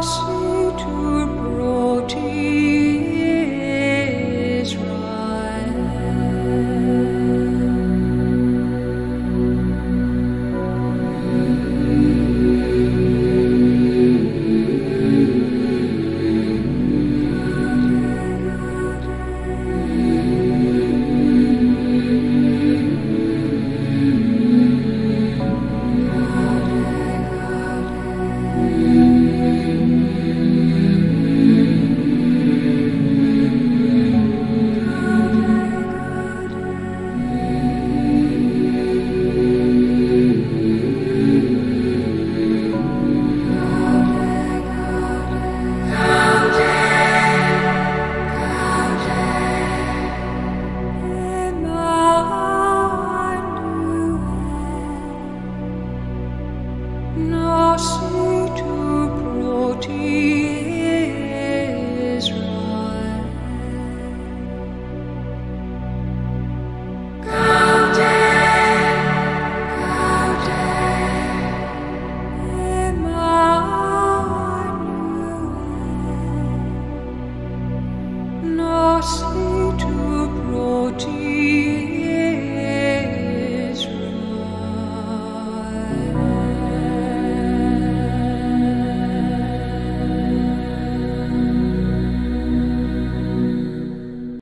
Nasitur Nasitur to Israel.